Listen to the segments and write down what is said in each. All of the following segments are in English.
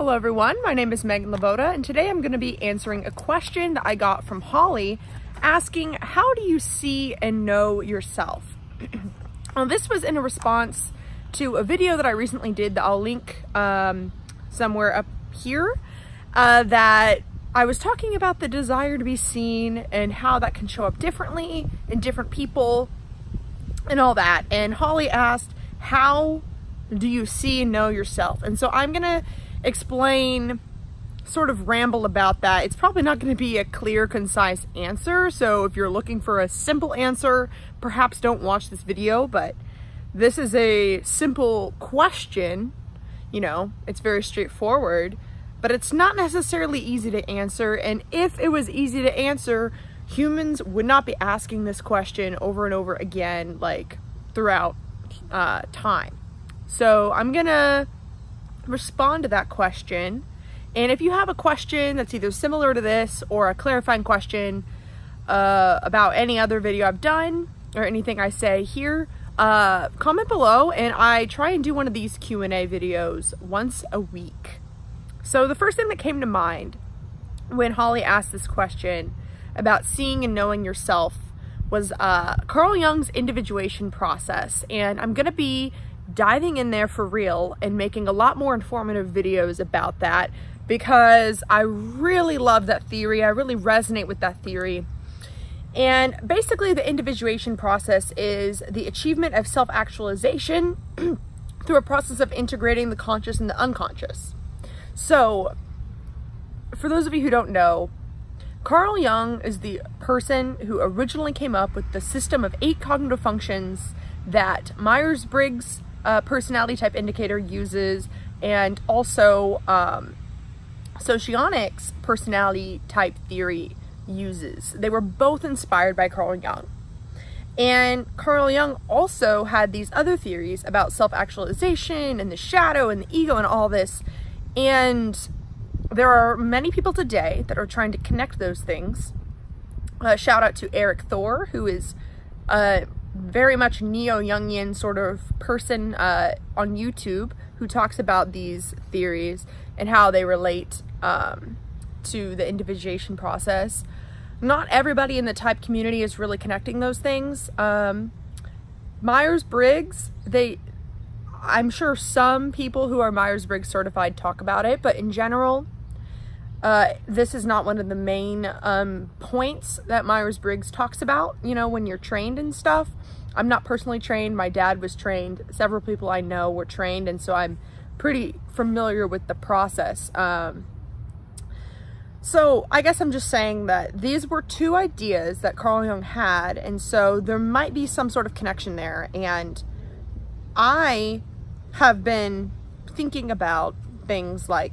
Hello everyone, my name is Meghan LeVota and today I'm going to be answering a question that I got from Holly asking how do you see and know yourself? well, this was in a response to a video that I recently did that I'll link um, somewhere up here uh, that I was talking about the desire to be seen and how that can show up differently in different people and all that. And Holly asked, how do you see and know yourself? And so I'm going to explain, sort of ramble about that. It's probably not going to be a clear, concise answer. So if you're looking for a simple answer, perhaps don't watch this video, but this is a simple question. You know, it's very straightforward, but it's not necessarily easy to answer. And if it was easy to answer, humans would not be asking this question over and over again, like throughout uh, time. So I'm gonna respond to that question. And if you have a question that's either similar to this or a clarifying question uh, about any other video I've done or anything I say here, uh, comment below and I try and do one of these Q&A videos once a week. So the first thing that came to mind when Holly asked this question about seeing and knowing yourself was uh, Carl Jung's individuation process. And I'm going to be diving in there for real and making a lot more informative videos about that because I really love that theory. I really resonate with that theory. And basically the individuation process is the achievement of self-actualization through a process of integrating the conscious and the unconscious. So for those of you who don't know, Carl Jung is the person who originally came up with the system of eight cognitive functions that Myers-Briggs uh, personality type indicator uses and also um, Socionics personality type theory uses. They were both inspired by Carl Jung. And Carl Jung also had these other theories about self-actualization and the shadow and the ego and all this. And there are many people today that are trying to connect those things. Uh, shout out to Erik Thor, who is uh, very much neo-Jungian sort of person uh, on YouTube who talks about these theories and how they relate um, to the individuation process. Not everybody in the type community is really connecting those things. Um, Myers-Briggs, they, I'm sure some people who are Myers-Briggs certified talk about it, but in general, uh, this is not one of the main um, points that Myers-Briggs talks about, you know, when you're trained and stuff. I'm not personally trained. My dad was trained. Several people I know were trained, and so I'm pretty familiar with the process. Um, so I guess I'm just saying that these were two ideas that Carl Jung had, and so there might be some sort of connection there. And I have been thinking about things like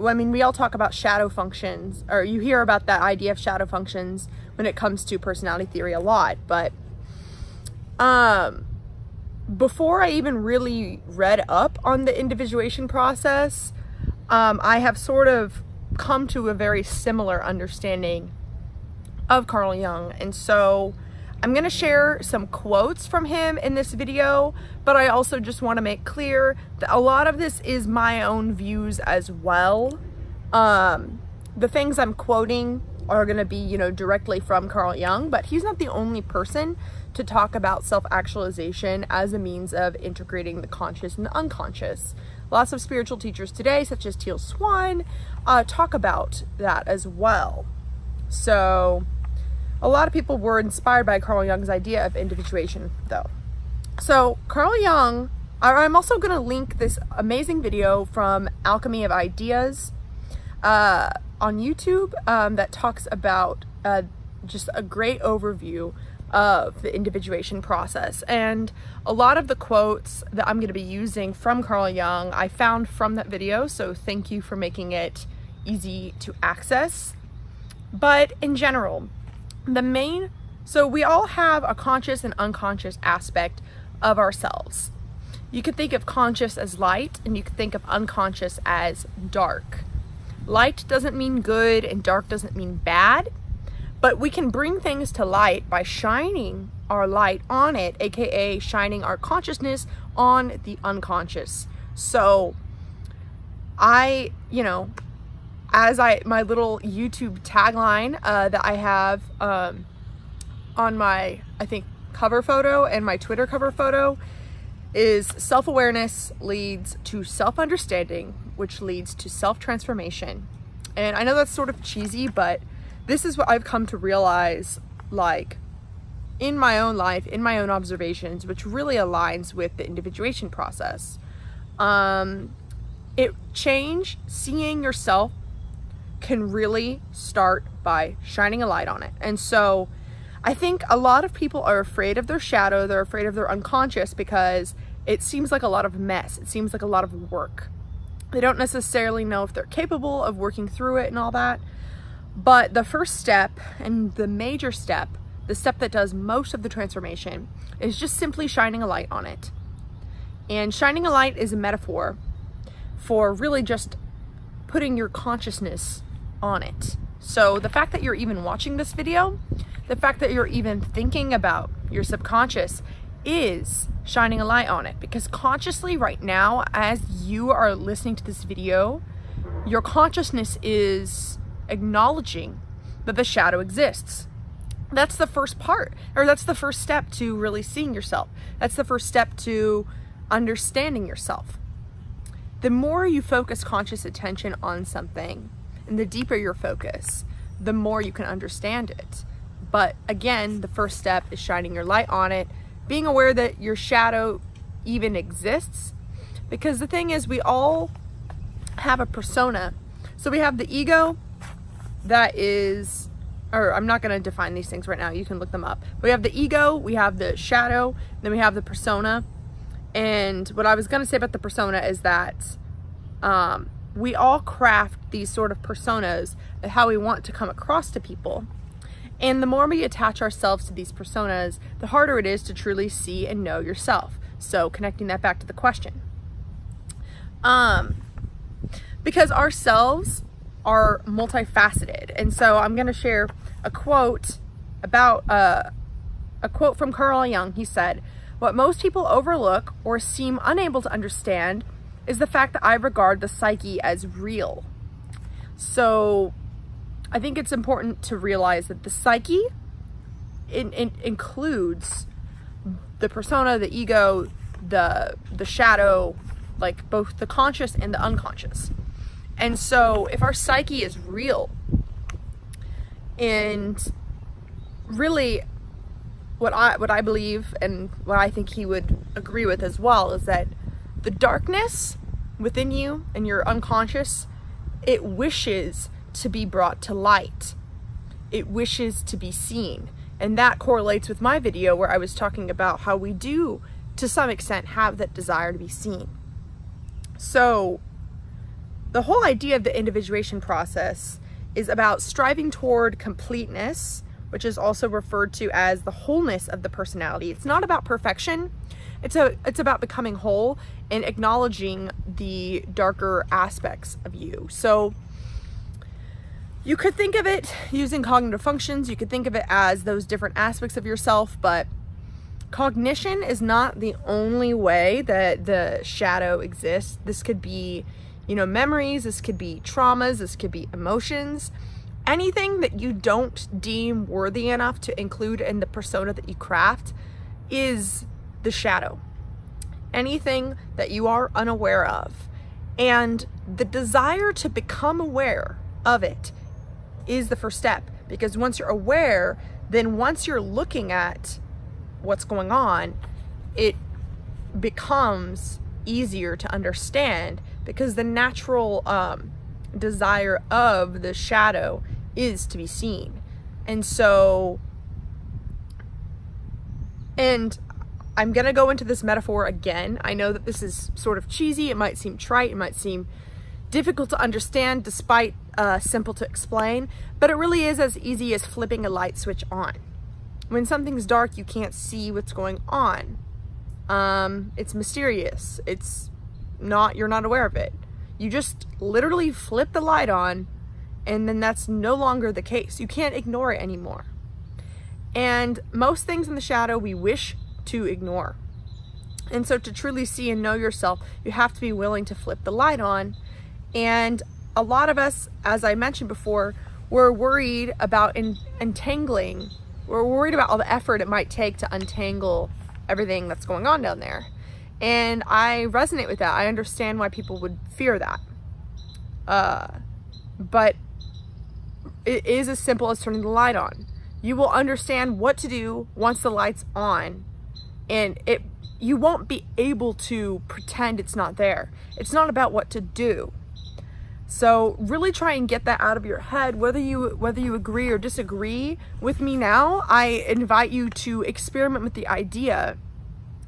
I mean, we all talk about shadow functions, or you hear about that idea of shadow functions when it comes to personality theory a lot, but um, before I even really read up on the individuation process, um, I have sort of come to a very similar understanding of Carl Jung. And so I'm to share some quotes from him in this video, but I also just want to make clear that a lot of this is my own views as well. Um, the things I'm quoting are to be, you know, directly from Carl Jung, but he's not the only person to talk about self-actualization as a means of integrating the conscious and the unconscious. Lots of spiritual teachers today, such as Teal Swan, uh, talk about that as well. So a lot of people were inspired by Carl Jung's idea of individuation though. So Carl Jung, I'm also going to link this amazing video from Alchemy of Ideas uh, on YouTube um, that talks about uh, just a great overview of the individuation process. And a lot of the quotes that I'm going to be using from Carl Jung, I found from that video. So thank you for making it easy to access. But in general, the main, so we all have a conscious and unconscious aspect of ourselves. You could think of conscious as light and you could think of unconscious as dark. Light doesn't mean good and dark doesn't mean bad, but we can bring things to light by shining our light on it, aka shining our consciousness on the unconscious. So I, you know, as I, my little YouTube tagline uh, that I have um, on my, I think, cover photo and my Twitter cover photo is self-awareness leads to self-understanding, which leads to self-transformation. And I know that's sort of cheesy, but this is what I've come to realize, like, in my own life, in my own observations, which really aligns with the individuation process. Um, it change, seeing yourself can really start by shining a light on it. And so I think a lot of people are afraid of their shadow, they're afraid of their unconscious because it seems like a lot of mess. It seems like a lot of work. They don't necessarily know if they're capable of working through it and all that. But the first step and the major step, the step that does most of the transformation, is just simply shining a light on it. And shining a light is a metaphor for really just putting your consciousness on it. So the fact that you're even watching this video, the fact that you're even thinking about your subconscious is shining a light on it. Because consciously right now as you are listening to this video your consciousness is acknowledging that the shadow exists. That's the first part or that's the first step to really seeing yourself. That's the first step to understanding yourself. The more you focus conscious attention on something and the deeper your focus the more you can understand it but again the first step is shining your light on it being aware that your shadow even exists. Because the thing is, we all have a persona. So we have the ego that is, or I'm not going to define these things right now. You can look them up. We have the ego, we have the shadow, then we have the persona. And what I was going to say about the persona is that um, we all craft these sort of personas of how we want to come across to people. And the more we attach ourselves to these personas, the harder it is to truly see and know yourself. So connecting that back to the question. Um, because ourselves are multifaceted. And so I'm going to share a quote about uh, a quote from Carl Jung. He said, what most people overlook or seem unable to understand is the fact that I regard the psyche as real. So I think it's important to realize that the psyche it, it includes the persona, the ego, the the shadow, like both the conscious and the unconscious. And so if our psyche is real and really what I what I believe and what I think he would agree with as well is that the darkness within you and your unconscious it wishes to be brought to light. It wishes to be seen. And that correlates with my video where I was talking about how we do, to some extent, have that desire to be seen. So the whole idea of the individuation process is about striving toward completeness, which is also referred to as the wholeness of the personality. It's not about perfection. It's a it's about becoming whole and acknowledging the darker aspects of you. So you could think of it using cognitive functions, you could think of it as those different aspects of yourself, but cognition is not the only way that the shadow exists. This could be, you know, memories, this could be traumas, this could be emotions. Anything that you don't deem worthy enough to include in the persona that you craft is the shadow. Anything that you are unaware of. And the desire to become aware of it is the first step because once you're aware, then once you're looking at what's going on, it becomes easier to understand because the natural um, desire of the shadow is to be seen. And so, and I'm to go into this metaphor again. I know that this is sort of cheesy. It might seem trite. It might seem difficult to understand despite uh, simple to explain, but it really is as easy as flipping a light switch on. When something's dark, you can't see what's going on. Um, it's mysterious. It's not, you're not aware of it. You just literally flip the light on and then that's no longer the case. You can't ignore it anymore. And most things in the shadow we wish to ignore. And so to truly see and know yourself, you have to be willing to flip the light on And a lot of us, as I mentioned before, we're worried about entangling. We're worried about all the effort it might take to untangle everything that's going on down there. And I resonate with that. I understand why people would fear that. Uh, but it is as simple as turning the light on. You will understand what to do once the light's on and it you won't be able to pretend it's not there. It's not about what to do. So really try and get that out of your head whether you whether you agree or disagree with me now. I invite you to experiment with the idea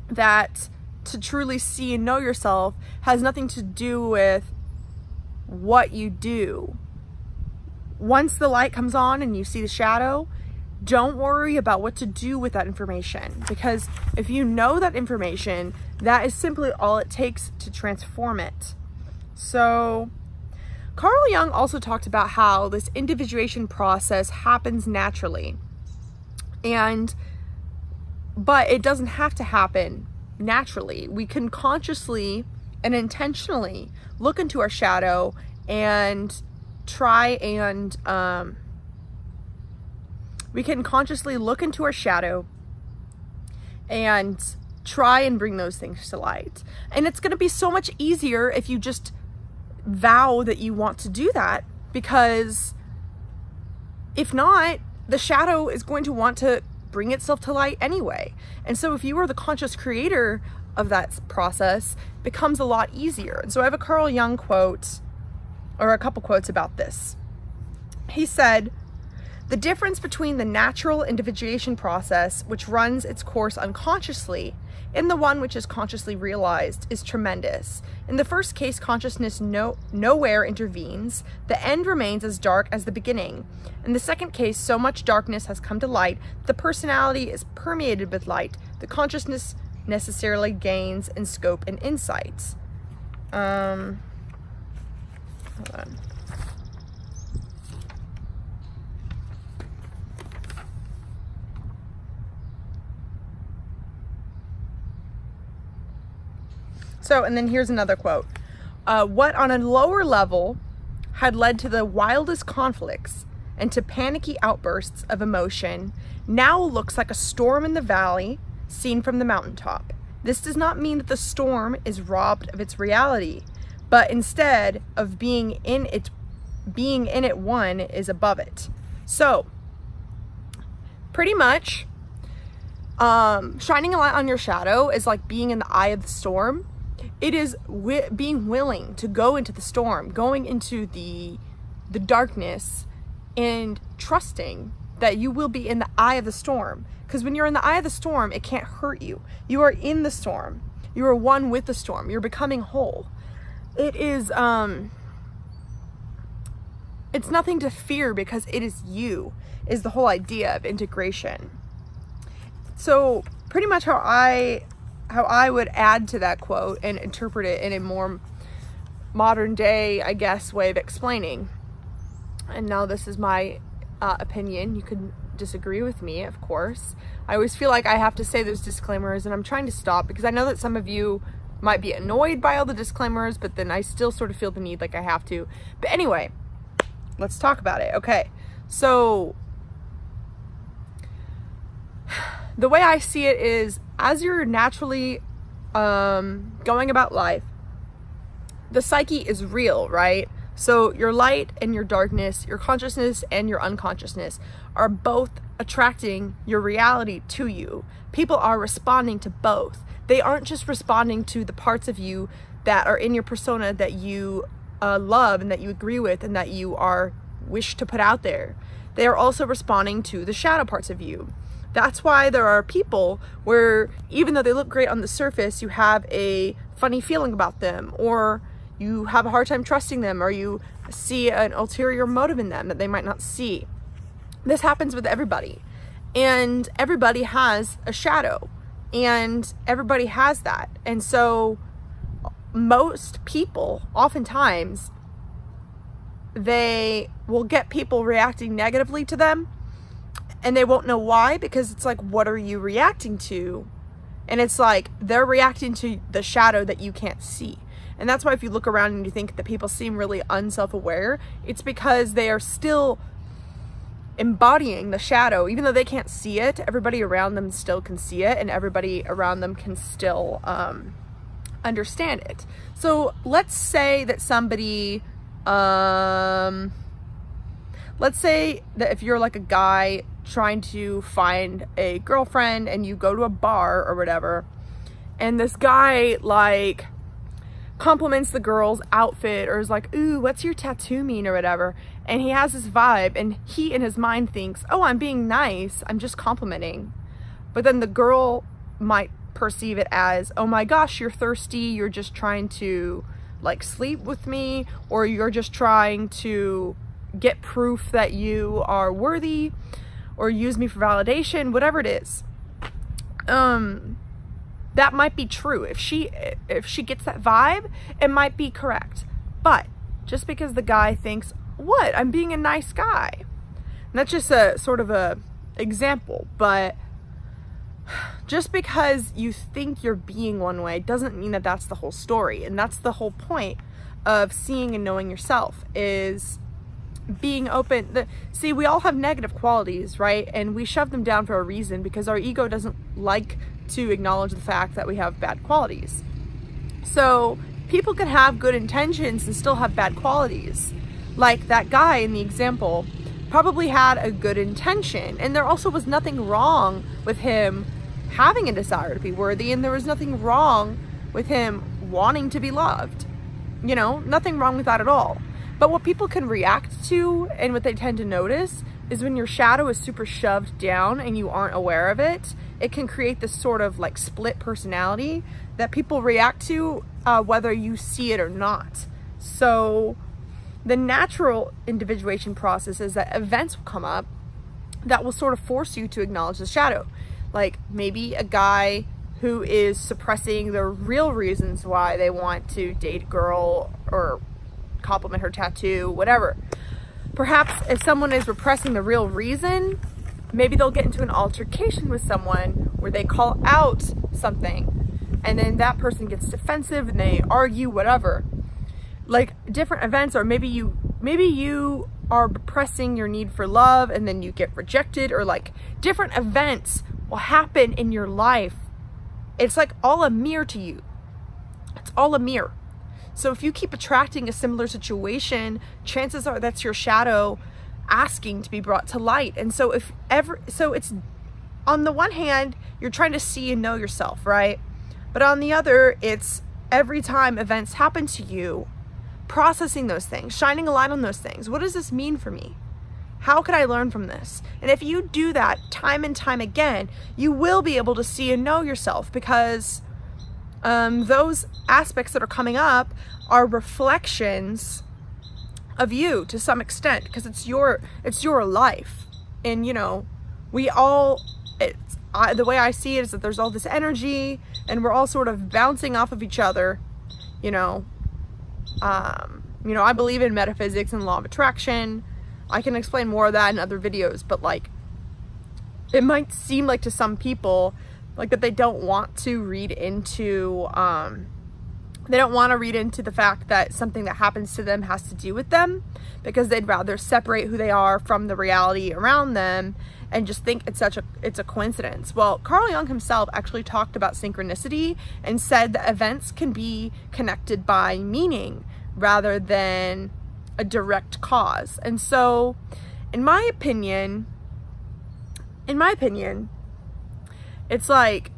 that to truly see and know yourself has nothing to do with what you do. Once the light comes on and you see the shadow, don't worry about what to do with that information because if you know that information, that is simply all it takes to transform it. So Carl Jung also talked about how this individuation process happens naturally. And but it doesn't have to happen naturally. We can consciously and intentionally look into our shadow and try and um, we can consciously look into our shadow and try and bring those things to light. And it's going to be so much easier if you just vow that you want to do that because if not, the shadow is going to want to bring itself to light anyway. And so if you are the conscious creator of that process, becomes a lot easier. And so I have a Carl Jung quote or a couple quotes about this. He said, the difference between the natural individuation process, which runs its course unconsciously, and the one which is consciously realized is tremendous. In the first case, consciousness no, nowhere intervenes. The end remains as dark as the beginning. In the second case, so much darkness has come to light, the personality is permeated with light. The consciousness necessarily gains in scope and insights. Um, hold on. So, and then here's another quote. Uh, what on a lower level had led to the wildest conflicts and to panicky outbursts of emotion now looks like a storm in the valley seen from the mountaintop. This does not mean that the storm is robbed of its reality, but instead of being in it, being in it one is above it. So, pretty much, um, shining a light on your shadow is like being in the eye of the storm it is wi being willing to go into the storm, going into the the darkness and trusting that you will be in the eye of the storm. Because when you're in the eye of the storm, it can't hurt you. You are in the storm. You are one with the storm. You're becoming whole. It is um it's nothing to fear because it is you is the whole idea of integration. So pretty much how I how I would add to that quote and interpret it in a more modern day, I guess, way of explaining. And now this is my uh, opinion. You could disagree with me, of course. I always feel like I have to say those disclaimers and I'm trying to stop because I know that some of you might be annoyed by all the disclaimers, but then I still sort of feel the need like I have to. But anyway, let's talk about it. Okay, so the way I see it is as you're naturally um, going about life, the psyche is real, right? So your light and your darkness, your consciousness and your unconsciousness are both attracting your reality to you. People are responding to both. They aren't just responding to the parts of you that are in your persona that you uh, love and that you agree with and that you are wish to put out there. They are also responding to the shadow parts of you. That's why there are people where even though they look great on the surface, you have a funny feeling about them or you have a hard time trusting them or you see an ulterior motive in them that they might not see. This happens with everybody. And everybody has a shadow and everybody has that. And so most people oftentimes they will get people reacting negatively to them and they won't know why because it's like, what are you reacting to? And it's like they're reacting to the shadow that you can't see. And that's why if you look around and you think that people seem really unself-aware, it's because they are still embodying the shadow. Even though they can't see it, everybody around them still can see it and everybody around them can still um, understand it. So let's say that somebody, um, let's say that if you're like a guy trying to find a girlfriend and you go to a bar or whatever, and this guy like compliments the girl's outfit or is like, ooh, what's your tattoo mean or whatever. And he has this vibe and he in his mind thinks, oh, I'm being nice. I'm just complimenting. But then the girl might perceive it as, oh my gosh, you're thirsty. You're just trying to like sleep with me or you're just trying to get proof that you are worthy or use me for validation, whatever it is. Um, that might be true. If she if she gets that vibe, it might be correct. But just because the guy thinks, "What? I'm being a nice guy." And that's just a sort of a example, but just because you think you're being one way doesn't mean that that's the whole story. And that's the whole point of seeing and knowing yourself is being open. The, see, we all have negative qualities, right? And we shove them down for a reason because our ego doesn't like to acknowledge the fact that we have bad qualities. So people can have good intentions and still have bad qualities. Like that guy in the example probably had a good intention and there also was nothing wrong with him having a desire to be worthy and there was nothing wrong with him wanting to be loved. You know, nothing wrong with that at all. But what people can react to and what they tend to notice is when your shadow is super shoved down and you aren't aware of it, it can create this sort of like split personality that people react to uh, whether you see it or not. So the natural individuation process is that events will come up that will sort of force you to acknowledge the shadow. Like maybe a guy who is suppressing the real reasons why they want to date a girl or compliment her tattoo, whatever. Perhaps if someone is repressing the real reason, maybe they'll get into an altercation with someone where they call out something and then that person gets defensive and they argue, whatever. Like different events or maybe you, maybe you are repressing your need for love and then you get rejected or like different events will happen in your life. It's like all a mirror to you. It's all a mirror. So if you keep attracting a similar situation, chances are that's your shadow asking to be brought to light. And so if ever, so it's on the one hand, you're trying to see and know yourself, right? But on the other, it's every time events happen to you, processing those things, shining a light on those things. What does this mean for me? How can I learn from this? And if you do that time and time again, you will be able to see and know yourself because um, those aspects that are coming up are reflections of you to some extent because it's your it's your life. And you know we all it's I, the way I see it is that there's all this energy and we're all sort of bouncing off of each other you know? Um, you know I believe in metaphysics and law of attraction. I can explain more of that in other videos but like it might seem like to some people like that they don't want to read into um they don't want to read into the fact that something that happens to them has to do with them because they'd rather separate who they are from the reality around them and just think it's such a it's a coincidence. Well, Carl Jung himself actually talked about synchronicity and said that events can be connected by meaning rather than a direct cause. And so, in my opinion, in my opinion, it's like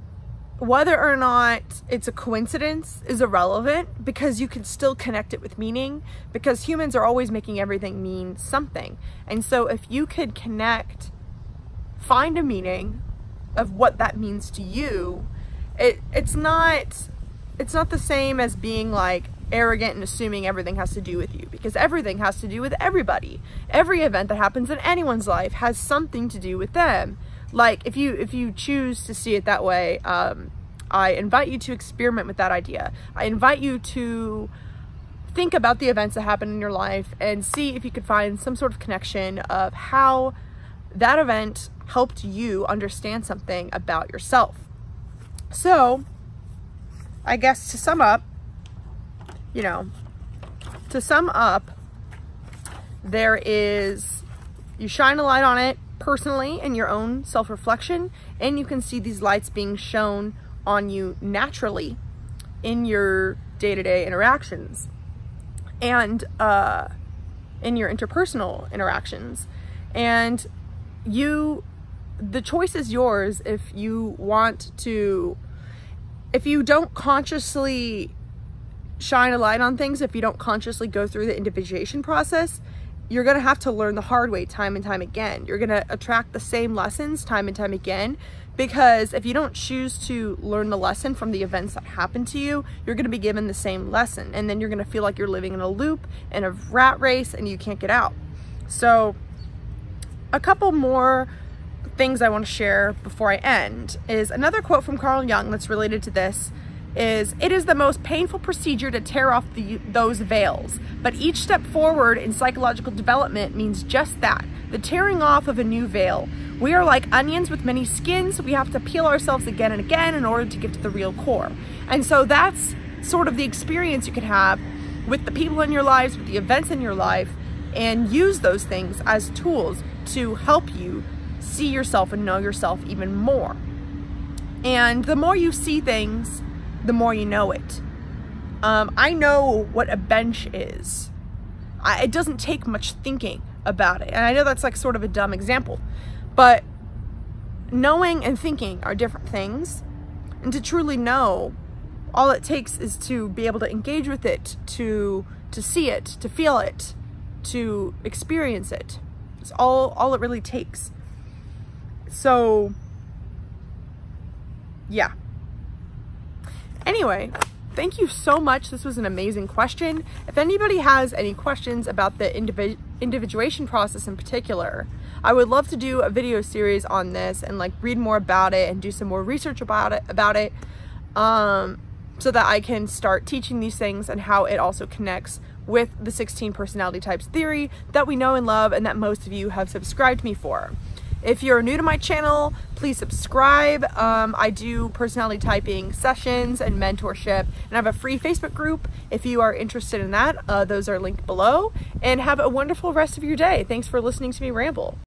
whether or not it's a coincidence is irrelevant because you can still connect it with meaning because humans are always making everything mean something. And so if you could connect, find a meaning of what that means to you, it it's not it's not the same as being like arrogant and assuming everything has to do with you because everything has to do with everybody. Every event that happens in anyone's life has something to do with them like if you if you choose to see it that way um, i invite you to experiment with that idea. I invite you to think about the events that happen in your life and see if you could find some sort of connection of how that event helped you understand something about yourself. So i guess to sum up you know, to sum up, there is, you shine a light on it personally in your own self-reflection, and you can see these lights being shown on you naturally in your day-to-day -day interactions and uh, in your interpersonal interactions. And you, the choice is yours if you want to, if you don't consciously shine a light on things, if you don't consciously go through the individuation process, you're going to have to learn the hard way time and time again. You're going to attract the same lessons time and time again because if you don't choose to learn the lesson from the events that happen to you, you're going to be given the same lesson and then you're going to feel like you're living in a loop and a rat race and you can't get out. So a couple more things I want to share before I end is another quote from Carl Jung that's related to this is it is the most painful procedure to tear off the, those veils, but each step forward in psychological development means just that, the tearing off of a new veil. We are like onions with many skins. We have to peel ourselves again and again in order to get to the real core. And so that's sort of the experience you can have with the people in your lives, with the events in your life, and use those things as tools to help you see yourself and know yourself even more. And the more you see things, the more you know it. Um, I know what a bench is. I, it doesn't take much thinking about it. And I know that's like sort of a dumb example, but knowing and thinking are different things. And to truly know, all it takes is to be able to engage with it, to to see it, to feel it, to experience it. It's all all it really takes. So yeah. Anyway, thank you so much. This was an amazing question. If anybody has any questions about the individ individuation process in particular, I would love to do a video series on this and like read more about it and do some more research about it about it um, so that I can start teaching these things and how it also connects with the 16 personality types theory that we know and love and that most of you have subscribed me for. If you're new to my channel, please subscribe. Um, I do personality typing sessions and mentorship, and I have a free Facebook group if you are interested in that. Uh, those are linked below. And have a wonderful rest of your day. Thanks for listening to me ramble.